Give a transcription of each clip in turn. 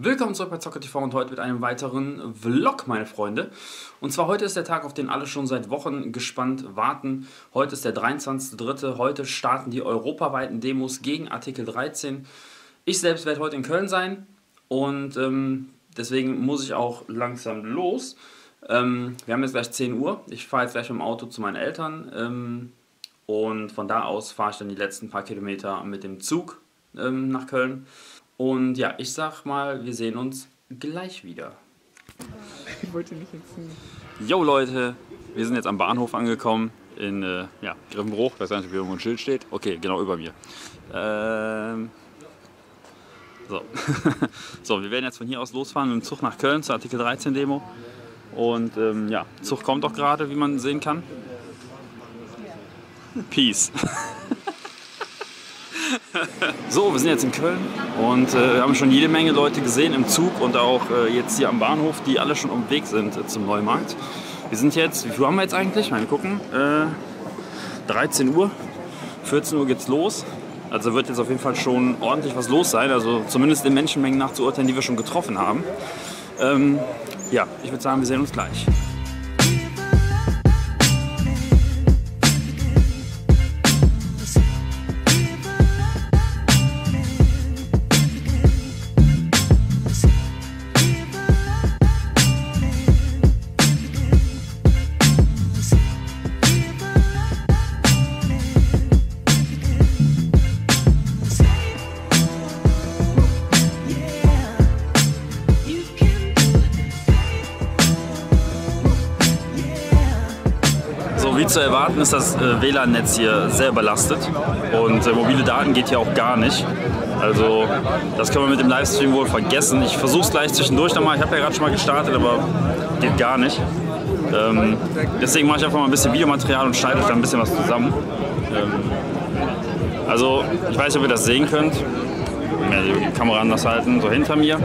Willkommen zurück bei Zocker TV und heute mit einem weiteren Vlog, meine Freunde. Und zwar heute ist der Tag, auf den alle schon seit Wochen gespannt warten. Heute ist der 23.03. Heute starten die europaweiten Demos gegen Artikel 13. Ich selbst werde heute in Köln sein und ähm, deswegen muss ich auch langsam los. Ähm, wir haben jetzt gleich 10 Uhr. Ich fahre jetzt gleich mit dem Auto zu meinen Eltern ähm, und von da aus fahre ich dann die letzten paar Kilometer mit dem Zug ähm, nach Köln. Und ja, ich sag mal, wir sehen uns gleich wieder. Ich wollte nicht hinziehen. Jo Leute, wir sind jetzt am Bahnhof angekommen in äh, ja, Griffenbruch. Ich weiß nicht, ob hier irgendwo ein Schild steht. Okay, genau über mir. Ähm, so. so, wir werden jetzt von hier aus losfahren mit dem Zug nach Köln zur Artikel 13 Demo. Und ähm, ja, Zug kommt auch gerade, wie man sehen kann. Peace. so, wir sind jetzt in Köln und äh, wir haben schon jede Menge Leute gesehen im Zug und auch äh, jetzt hier am Bahnhof, die alle schon dem Weg sind äh, zum Neumarkt. Wir sind jetzt, wie viel haben wir jetzt eigentlich? Mal gucken. 13 äh, Uhr. 14 Uhr geht's los. Also wird jetzt auf jeden Fall schon ordentlich was los sein. Also zumindest in Menschenmengen nach zu urteilen, die wir schon getroffen haben. Ähm, ja, ich würde sagen, wir sehen uns gleich. Erwarten ist das äh, WLAN-Netz hier sehr überlastet und äh, mobile Daten geht hier auch gar nicht. Also das können wir mit dem Livestream wohl vergessen. Ich versuche es gleich zwischendurch nochmal. Ich habe ja gerade schon mal gestartet, aber geht gar nicht. Ähm, deswegen mache ich einfach mal ein bisschen Videomaterial und schneide euch da ein bisschen was zusammen. Ähm, also ich weiß nicht, ob ihr das sehen könnt. Ja, die Kamera anders halten, so hinter mir.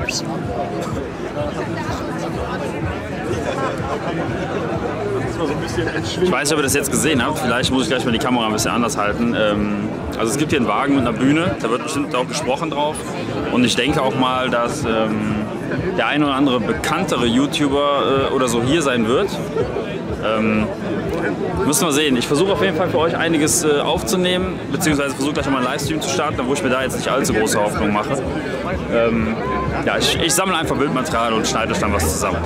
Ich weiß nicht, ob ihr das jetzt gesehen habt. Vielleicht muss ich gleich mal die Kamera ein bisschen anders halten. Ähm, also es gibt hier einen Wagen mit einer Bühne, da wird bestimmt auch gesprochen drauf. Und ich denke auch mal, dass ähm, der ein oder andere bekanntere YouTuber äh, oder so hier sein wird. Ähm, müssen wir sehen. Ich versuche auf jeden Fall für euch einiges äh, aufzunehmen, beziehungsweise versuche gleich mal einen Livestream zu starten, wo ich mir da jetzt nicht allzu große Hoffnung mache. Ähm, ja, ich, ich sammle einfach Bildmaterial und schneide euch dann was zusammen.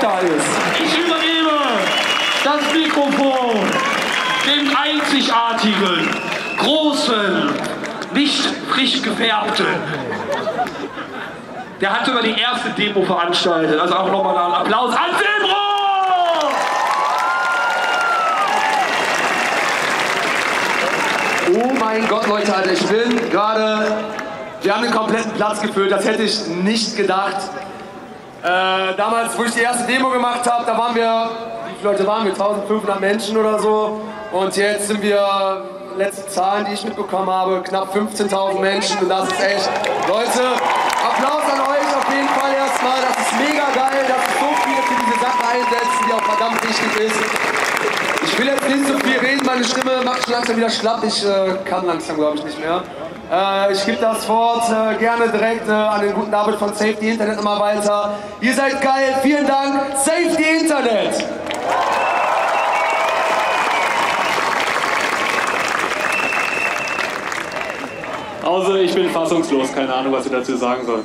Da ist. Ich übernehme das Mikrofon dem einzigartigen, großen, nicht frisch gefärbten. Der hat sogar die erste Demo veranstaltet. Also auch nochmal einen Applaus an Silbro! Oh mein Gott, Leute, Alter, ich bin gerade. Wir haben den kompletten Platz gefüllt, das hätte ich nicht gedacht. Äh, damals, wo ich die erste Demo gemacht habe, da waren wir, wie viele Leute waren wir? 1500 Menschen oder so. Und jetzt sind wir, letzte Zahlen, die ich mitbekommen habe, knapp 15.000 Menschen. Und das ist echt, Leute, Applaus an euch auf jeden Fall erstmal. Das ist mega geil, dass so viele für diese Sache einsetzen, die auch verdammt wichtig ist. Ich will jetzt nicht so viel reden, meine Stimme macht schon langsam wieder schlapp. Ich äh, kann langsam, glaube ich, nicht mehr. Äh, ich gebe das Wort äh, gerne direkt äh, an den guten David von Safety Internet nochmal weiter. Ihr seid geil, vielen Dank. Safety Internet! Also ich bin fassungslos, keine Ahnung, was ich dazu sagen soll.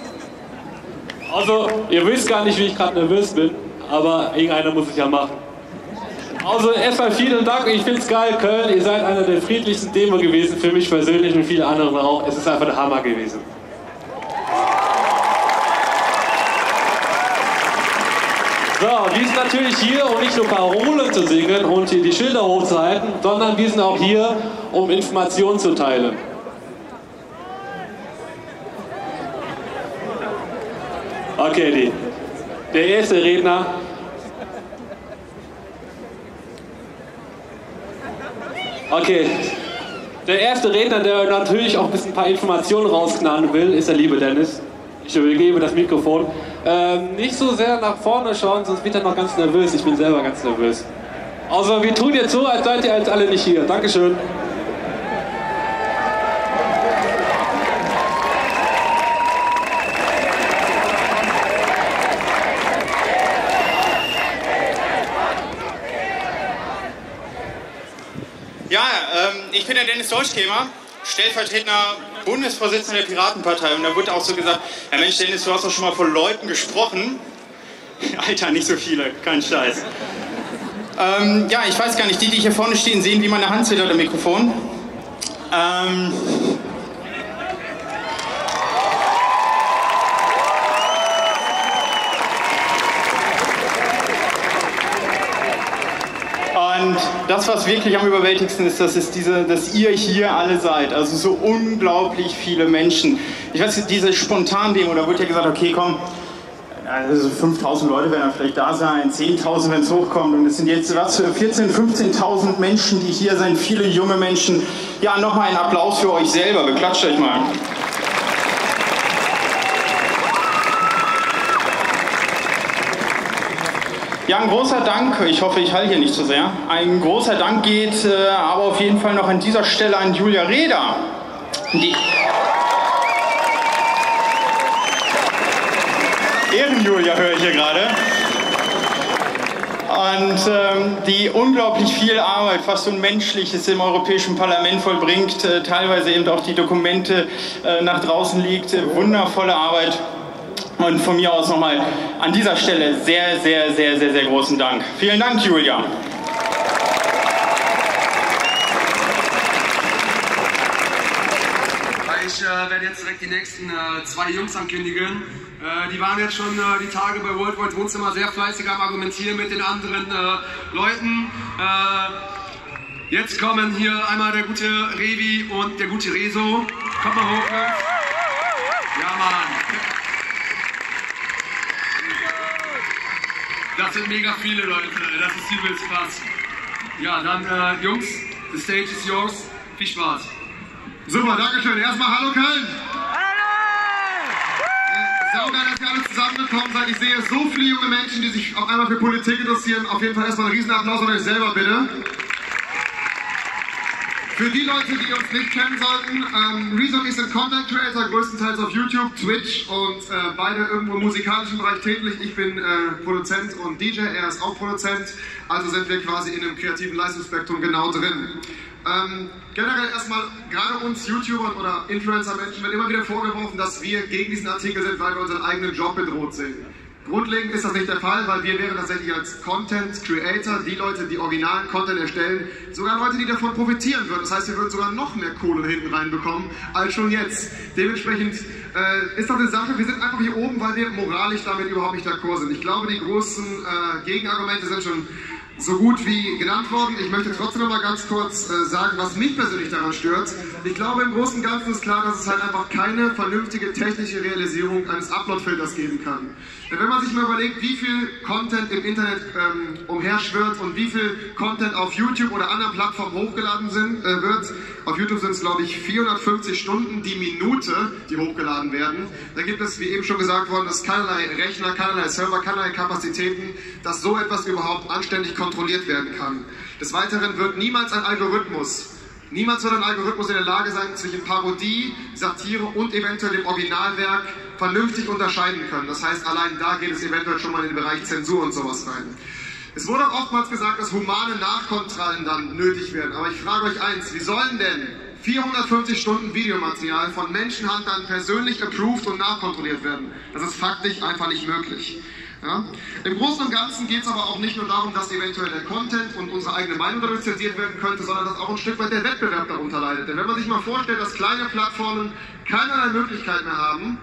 Also, ihr wisst gar nicht, wie ich gerade nervös bin, aber irgendeiner muss es ja machen. Also erstmal vielen Dank, ich finde es geil, Köln, ihr seid einer der friedlichsten Demo gewesen, für mich persönlich und viele andere auch. Es ist einfach der Hammer gewesen. So, wir sind natürlich hier, um nicht nur Parolen zu singen und die Schilder hochzuhalten, sondern wir sind auch hier, um Informationen zu teilen. Okay, die. Der erste Redner. Okay. Der erste Redner, der natürlich auch ein bisschen ein paar Informationen rausknallen will, ist der liebe Dennis. Ich übergebe das Mikrofon. Ähm, nicht so sehr nach vorne schauen, sonst wird er noch ganz nervös. Ich bin selber ganz nervös. Also wir tun jetzt so, als seid ihr jetzt alle nicht hier. Dankeschön. Ja, ähm, ich bin der Dennis Deutschkämer, stellvertretender Bundesvorsitzender der Piratenpartei. Und da wurde auch so gesagt, ja Mensch Dennis, du hast doch schon mal vor Leuten gesprochen. Alter, nicht so viele, kein Scheiß. Ähm, ja, ich weiß gar nicht, die, die hier vorne stehen, sehen, wie meine Hand zittert im Mikrofon. Ähm, Und das, was wirklich am überwältigsten ist, das ist diese, dass ihr hier alle seid. Also so unglaublich viele Menschen. Ich weiß, diese Spontan-Demo, da wurde ja gesagt, okay, komm, also 5000 Leute werden vielleicht da sein, 10.000, wenn es hochkommt. Und es sind jetzt was, 14.000, 15.000 Menschen, die hier sind, viele junge Menschen. Ja, nochmal einen Applaus für euch selber. Beklatscht euch mal. Ja, ein großer Dank, ich hoffe, ich halte hier nicht zu sehr. Ein großer Dank geht äh, aber auf jeden Fall noch an dieser Stelle an Julia Reda. Die Ehrenjulia höre ich hier gerade. Und ähm, die unglaublich viel Arbeit, fast Unmenschliches im Europäischen Parlament vollbringt, äh, teilweise eben auch die Dokumente äh, nach draußen liegt. Äh, wundervolle Arbeit. Und von mir aus nochmal an dieser Stelle sehr, sehr, sehr, sehr, sehr großen Dank. Vielen Dank, Julia. Ich äh, werde jetzt direkt die nächsten äh, zwei Jungs ankündigen. Äh, die waren jetzt schon äh, die Tage bei World Wide Wohnzimmer sehr fleißig am Argumentieren mit den anderen äh, Leuten. Äh, jetzt kommen hier einmal der gute Revi und der gute Rezo. Kommt mal hoch, Jungs. Ja, Mann. Das sind mega viele Leute. Das ist übelst krass. Ja, dann äh, Jungs, the stage is yours. Viel Spaß. Super, Dankeschön. Erstmal Hallo Köln. Äh, Saugeil, dass ihr alle zusammengekommen seid. Ich sehe so viele junge Menschen, die sich auf einmal für Politik interessieren. Auf jeden Fall erstmal einen Riesenapplaus an euch selber, bitte. Für die Leute, die uns nicht kennen sollten, ähm, und ich sind Content Creator, größtenteils auf YouTube, Twitch und äh, beide irgendwo im musikalischen Bereich tätig. Ich bin äh, Produzent und DJ, er ist auch Produzent, also sind wir quasi in einem kreativen Leistungsspektrum genau drin. Ähm, generell erstmal, gerade uns YouTubern oder Influencer-Menschen wird immer wieder vorgeworfen, dass wir gegen diesen Artikel sind, weil wir unseren eigenen Job bedroht sehen. Grundlegend ist das nicht der Fall, weil wir wären tatsächlich als Content Creator, die Leute, die originalen Content erstellen, sogar Leute, die davon profitieren würden. Das heißt, wir würden sogar noch mehr Kohle hinten reinbekommen als schon jetzt. Dementsprechend äh, ist das eine Sache, wir sind einfach hier oben, weil wir moralisch damit überhaupt nicht d'accord sind. Ich glaube, die großen äh, Gegenargumente sind schon so gut wie genannt worden. Ich möchte trotzdem noch mal ganz kurz äh, sagen, was mich persönlich daran stört. Ich glaube, im Großen und Ganzen ist klar, dass es halt einfach keine vernünftige technische Realisierung eines Upload-Filters geben kann. Denn wenn man sich mal überlegt, wie viel Content im Internet ähm, umherschwirrt und wie viel Content auf YouTube oder anderen Plattformen hochgeladen sind, äh, wird, auf YouTube sind es glaube ich 450 Stunden die Minute, die hochgeladen werden. Da gibt es, wie eben schon gesagt worden, ist keinerlei Rechner, keinerlei Server, keinerlei Kapazitäten, dass so etwas überhaupt anständig kontrolliert werden kann. Des Weiteren wird niemals ein Algorithmus Niemals wird ein Algorithmus in der Lage sein, zwischen Parodie, Satire und eventuell dem Originalwerk vernünftig unterscheiden können. Das heißt, allein da geht es eventuell schon mal in den Bereich Zensur und sowas rein. Es wurde auch oftmals gesagt, dass humane Nachkontrollen dann nötig werden. Aber ich frage euch eins, wie sollen denn 450 Stunden Videomaterial von Menschenhandlern persönlich approved und nachkontrolliert werden? Das ist faktisch einfach nicht möglich. Ja? Im Großen und Ganzen geht es aber auch nicht nur darum, dass eventuell der Content und unsere eigene Meinung dadurch zensiert werden könnte, sondern dass auch ein Stück weit der Wettbewerb darunter leidet. Denn wenn man sich mal vorstellt, dass kleine Plattformen keinerlei Möglichkeit mehr haben,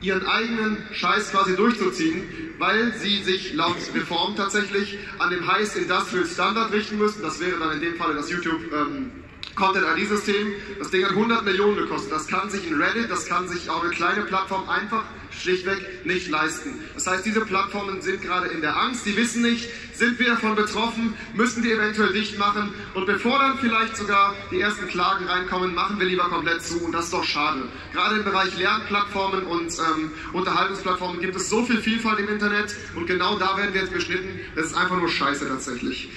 ihren eigenen Scheiß quasi durchzuziehen, weil sie sich laut Reform tatsächlich an dem Highest Industrial Standard richten müssen. Das wäre dann in dem Fall das YouTube ähm, Content ID-System. Das Ding hat 100 Millionen gekostet. Das kann sich ein Reddit, das kann sich auch eine kleine Plattform einfach schlichtweg nicht leisten. Das heißt, diese Plattformen sind gerade in der Angst, die wissen nicht, sind wir davon betroffen, müssen die eventuell dicht machen und bevor dann vielleicht sogar die ersten Klagen reinkommen, machen wir lieber komplett zu und das ist doch schade. Gerade im Bereich Lernplattformen und ähm, Unterhaltungsplattformen gibt es so viel Vielfalt im Internet und genau da werden wir jetzt beschnitten. Das ist einfach nur scheiße tatsächlich.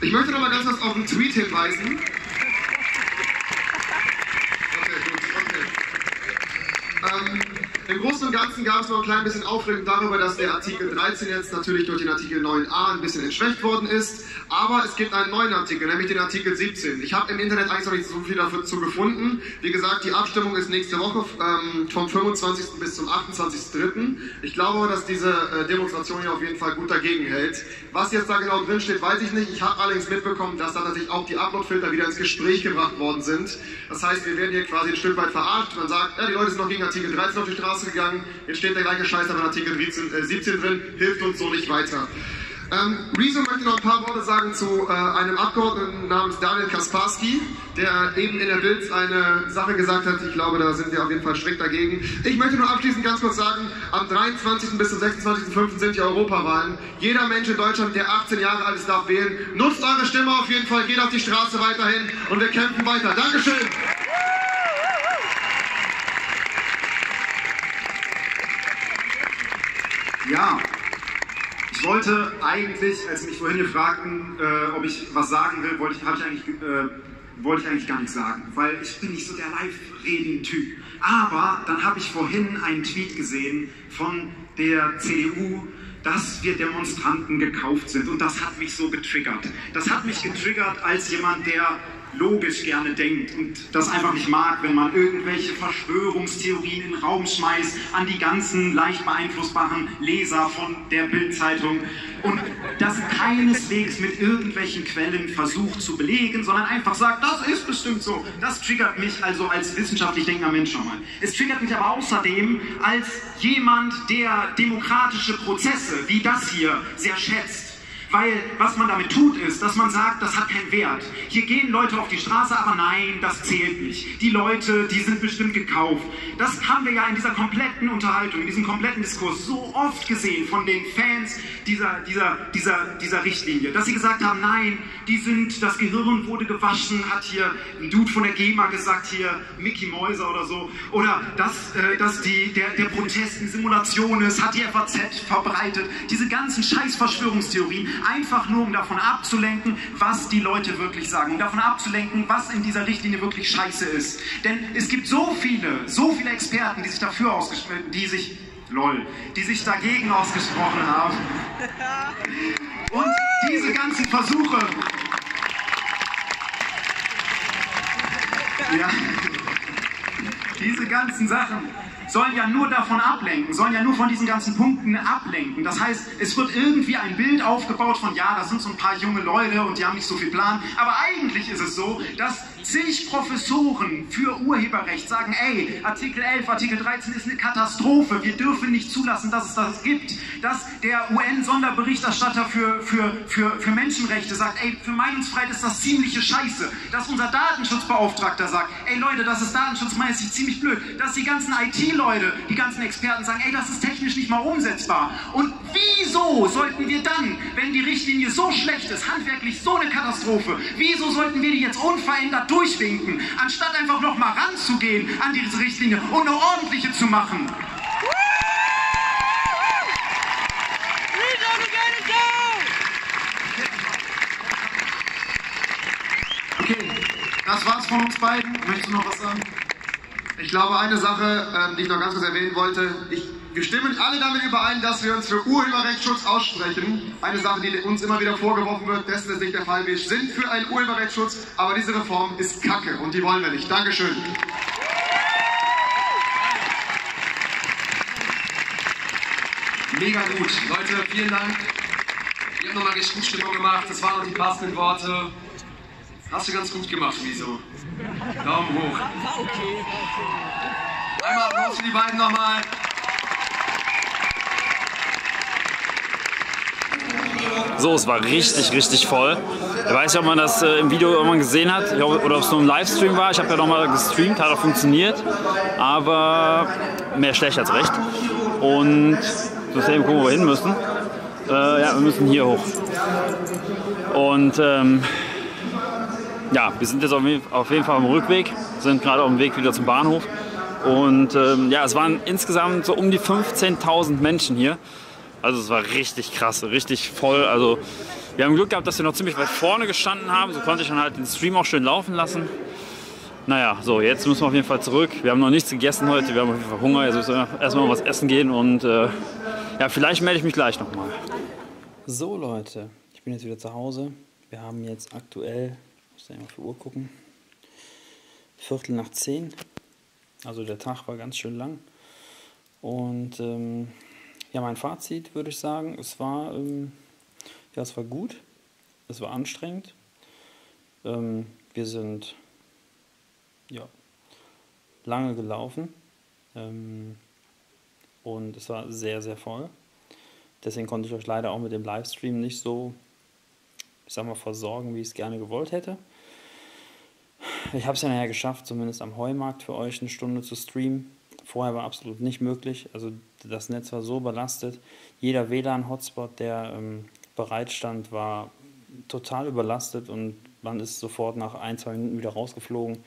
Ich möchte noch mal ganz kurz auf einen Tweet hinweisen. Ähm, Im Großen und Ganzen gab es noch ein klein bisschen Aufregung darüber, dass der Artikel 13 jetzt natürlich durch den Artikel 9a ein bisschen entschwächt worden ist. Aber es gibt einen neuen Artikel, nämlich den Artikel 17. Ich habe im Internet eigentlich noch nicht so viel dazu gefunden. Wie gesagt, die Abstimmung ist nächste Woche ähm, vom 25. bis zum 28.3. Ich glaube dass diese äh, Demonstration hier auf jeden Fall gut dagegen hält. Was jetzt da genau drin steht, weiß ich nicht. Ich habe allerdings mitbekommen, dass da natürlich auch die Uploadfilter wieder ins Gespräch gebracht worden sind. Das heißt, wir werden hier quasi ein Stück weit verarscht. Man sagt, ja, die Leute sind noch gegen Artikel 13 auf die Straße gegangen, jetzt steht der gleiche Scheiß aber in Artikel 17, äh, 17 drin, hilft uns so nicht weiter. Ähm, Rezo möchte noch ein paar Worte sagen zu äh, einem Abgeordneten namens Daniel Kasparski, der eben in der Bild eine Sache gesagt hat. Ich glaube, da sind wir auf jeden Fall strikt dagegen. Ich möchte nur abschließend ganz kurz sagen, am 23. bis zum 26.05. sind die Europawahlen. Jeder Mensch in Deutschland, der 18 Jahre alt ist, darf wählen. Nutzt eure Stimme auf jeden Fall, geht auf die Straße weiterhin und wir kämpfen weiter. Dankeschön! Ja, ich wollte eigentlich, als Sie mich vorhin fragten, äh, ob ich was sagen will, wollte ich, ich eigentlich, äh, wollte ich eigentlich gar nichts sagen, weil ich bin nicht so der Live-Reden-Typ. Aber dann habe ich vorhin einen Tweet gesehen von der CDU, dass wir Demonstranten gekauft sind und das hat mich so getriggert. Das hat mich getriggert als jemand, der logisch gerne denkt und das einfach nicht mag, wenn man irgendwelche Verschwörungstheorien in den Raum schmeißt an die ganzen leicht beeinflussbaren Leser von der Bildzeitung und das keineswegs mit irgendwelchen Quellen versucht zu belegen, sondern einfach sagt, das ist bestimmt so. Das triggert mich also als wissenschaftlich denkender Mensch schon mal. Es triggert mich aber außerdem als jemand, der demokratische Prozesse wie das hier sehr schätzt weil was man damit tut, ist, dass man sagt, das hat keinen Wert. Hier gehen Leute auf die Straße, aber nein, das zählt nicht. Die Leute, die sind bestimmt gekauft. Das haben wir ja in dieser kompletten Unterhaltung, in diesem kompletten Diskurs so oft gesehen von den Fans dieser, dieser, dieser, dieser Richtlinie, dass sie gesagt haben, nein, die sind, das Gehirn wurde gewaschen, hat hier ein Dude von der GEMA gesagt, hier Mickey Mäuser oder so, oder dass, äh, dass die, der, der Protest eine Simulation ist, hat die FAZ verbreitet. Diese ganzen Scheißverschwörungstheorien Einfach nur, um davon abzulenken, was die Leute wirklich sagen. Um davon abzulenken, was in dieser Richtlinie wirklich scheiße ist. Denn es gibt so viele, so viele Experten, die sich dafür ausgesprochen, die sich, lol, die sich dagegen ausgesprochen haben. Und diese ganzen Versuche, ja, diese ganzen Sachen sollen ja nur davon ablenken, sollen ja nur von diesen ganzen Punkten ablenken. Das heißt, es wird irgendwie ein Bild aufgebaut von, ja, da sind so ein paar junge Leute und die haben nicht so viel Plan. Aber eigentlich ist es so, dass zig Professoren für Urheberrecht sagen, ey, Artikel 11, Artikel 13 ist eine Katastrophe, wir dürfen nicht zulassen, dass es das gibt. Dass der UN-Sonderberichterstatter für, für, für, für Menschenrechte sagt, ey, für Meinungsfreiheit ist das ziemliche Scheiße. Dass unser Datenschutzbeauftragter sagt, ey Leute, das ist datenschutzmäßig ziemlich blöd. Dass die ganzen IT-Leute, die ganzen Experten sagen, ey, das ist technisch nicht mal umsetzbar. Und wieso sollten wir dann, wenn die Richtlinie so schlecht ist, handwerklich so eine Katastrophe, wieso sollten wir die jetzt unverändert durchwinken, anstatt einfach noch mal ranzugehen an diese Richtlinie und eine ordentliche zu machen. Okay, das war's von uns beiden. Möchtest du noch was sagen? Ich glaube, eine Sache, ähm, die ich noch ganz kurz erwähnen wollte, ich, wir stimmen alle damit überein, dass wir uns für Urheberrechtsschutz aussprechen. Eine Sache, die uns immer wieder vorgeworfen wird, dessen ist nicht der Fall. Wir sind für einen Urheberrechtsschutz, aber diese Reform ist Kacke und die wollen wir nicht. Dankeschön. Mega gut. Leute, vielen Dank. Ihr habt nochmal richtig Stimmung gemacht. Das waren noch die passenden Worte. Hast du ganz gut gemacht, Wieso? Daumen hoch. Einmal Applaus für die beiden nochmal. So, es war richtig, richtig voll. Ich weiß nicht, ob man das äh, im Video irgendwann gesehen hat ich hoffe, oder ob es nur im Livestream war. Ich habe ja nochmal gestreamt, hat auch funktioniert. Aber mehr schlecht als recht. Und müssen eben gucken, wo wir hin müssen. Äh, ja, wir müssen hier hoch. Und ähm, ja, wir sind jetzt auf jeden, Fall am Rückweg, sind gerade auf dem Weg wieder zum Bahnhof. Und ähm, ja, es waren insgesamt so um die 15.000 Menschen hier. Also es war richtig krass, richtig voll. Also wir haben Glück gehabt, dass wir noch ziemlich weit vorne gestanden haben. So konnte ich dann halt den Stream auch schön laufen lassen. Naja, so, jetzt müssen wir auf jeden Fall zurück. Wir haben noch nichts gegessen heute, wir haben auf jeden Fall Hunger. Jetzt müssen wir erstmal was essen gehen und äh, ja, vielleicht melde ich mich gleich nochmal. So Leute, ich bin jetzt wieder zu Hause. Wir haben jetzt aktuell, muss ich mal für Uhr gucken, Viertel nach zehn. Also der Tag war ganz schön lang. Und ähm, ja, mein Fazit würde ich sagen, es war, ähm, ja, es war gut, es war anstrengend. Ähm, wir sind ja, lange gelaufen ähm, und es war sehr, sehr voll. Deswegen konnte ich euch leider auch mit dem Livestream nicht so, ich sag mal, versorgen, wie ich es gerne gewollt hätte. Ich habe es ja nachher geschafft, zumindest am Heumarkt für euch eine Stunde zu streamen. Vorher war absolut nicht möglich. Also das Netz war so belastet. Jeder WLAN-Hotspot, der ähm, bereitstand, war total überlastet und man ist sofort nach ein, zwei Minuten wieder rausgeflogen.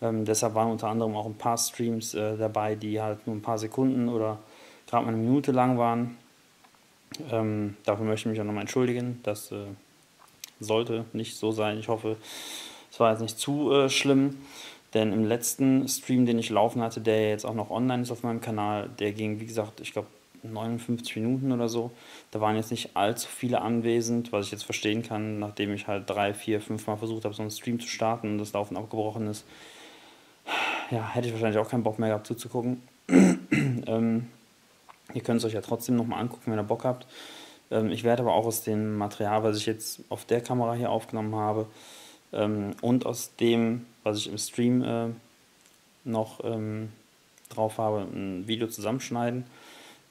Ähm, deshalb waren unter anderem auch ein paar Streams äh, dabei, die halt nur ein paar Sekunden oder gerade mal eine Minute lang waren. Ähm, dafür möchte ich mich auch nochmal entschuldigen. Das äh, sollte nicht so sein. Ich hoffe, es war jetzt nicht zu äh, schlimm. Denn im letzten Stream, den ich laufen hatte, der jetzt auch noch online ist auf meinem Kanal, der ging, wie gesagt, ich glaube 59 Minuten oder so. Da waren jetzt nicht allzu viele anwesend, was ich jetzt verstehen kann, nachdem ich halt drei, vier, fünf Mal versucht habe, so einen Stream zu starten und das Laufen abgebrochen ist. Ja, hätte ich wahrscheinlich auch keinen Bock mehr gehabt zuzugucken. ähm, ihr könnt es euch ja trotzdem nochmal angucken, wenn ihr Bock habt. Ähm, ich werde aber auch aus dem Material, was ich jetzt auf der Kamera hier aufgenommen habe, ähm, und aus dem, was ich im Stream äh, noch ähm, drauf habe, ein Video zusammenschneiden.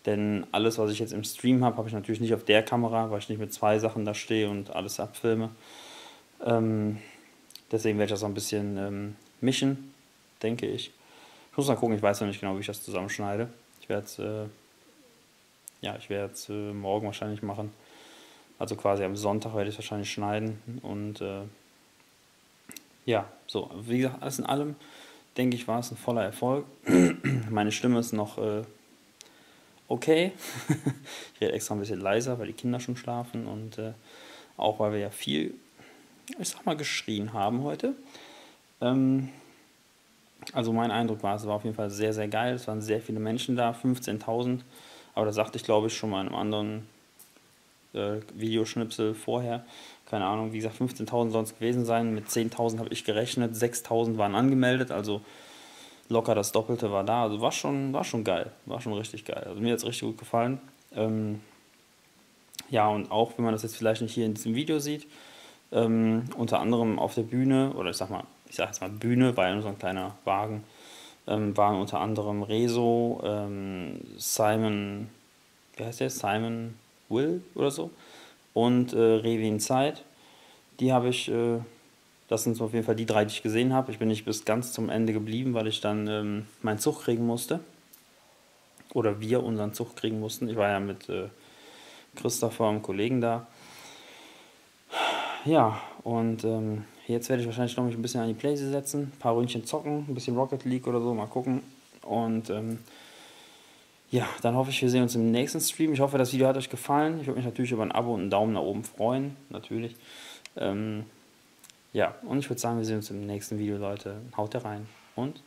Denn alles, was ich jetzt im Stream habe, habe ich natürlich nicht auf der Kamera, weil ich nicht mit zwei Sachen da stehe und alles abfilme. Ähm, deswegen werde ich das auch ein bisschen ähm, mischen, denke ich. Ich muss mal gucken, ich weiß noch nicht genau, wie ich das zusammenschneide. Ich werde es äh, ja, ich werde es äh, morgen wahrscheinlich machen. Also quasi am Sonntag werde ich es wahrscheinlich schneiden und äh, ja, so, wie gesagt, alles in allem, denke ich, war es ein voller Erfolg. Meine Stimme ist noch äh, okay. ich rede extra ein bisschen leiser, weil die Kinder schon schlafen und äh, auch weil wir ja viel, ich sag mal, geschrien haben heute. Ähm, also mein Eindruck war, es war auf jeden Fall sehr, sehr geil. Es waren sehr viele Menschen da, 15.000. Aber das sagte ich, glaube ich, schon mal in einem anderen äh, Videoschnipsel vorher. Keine Ahnung, wie gesagt, 15.000 sollen es gewesen sein. Mit 10.000 habe ich gerechnet, 6.000 waren angemeldet. Also locker das Doppelte war da. Also war schon, war schon geil. War schon richtig geil. Also mir hat es richtig gut gefallen. Ähm, ja, und auch wenn man das jetzt vielleicht nicht hier in diesem Video sieht, ähm, unter anderem auf der Bühne, oder ich sag mal, ich sag jetzt mal Bühne, war ja nur so ein kleiner Wagen, ähm, waren unter anderem Rezo, ähm, Simon, wie heißt der? Simon Will oder so und äh, Revin Zeit. Die habe ich, äh, das sind auf jeden Fall die drei, die ich gesehen habe. Ich bin nicht bis ganz zum Ende geblieben, weil ich dann ähm, meinen Zug kriegen musste. Oder wir unseren Zug kriegen mussten. Ich war ja mit äh, Christopher, einem Kollegen da. Ja, und ähm, jetzt werde ich wahrscheinlich noch mich ein bisschen an die Playsee setzen, ein paar Ründchen zocken, ein bisschen Rocket League oder so, mal gucken. Und ähm, ja, dann hoffe ich, wir sehen uns im nächsten Stream. Ich hoffe, das Video hat euch gefallen. Ich würde mich natürlich über ein Abo und einen Daumen nach oben freuen, natürlich. Ähm, ja, und ich würde sagen, wir sehen uns im nächsten Video, Leute. Haut rein und